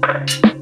Bye.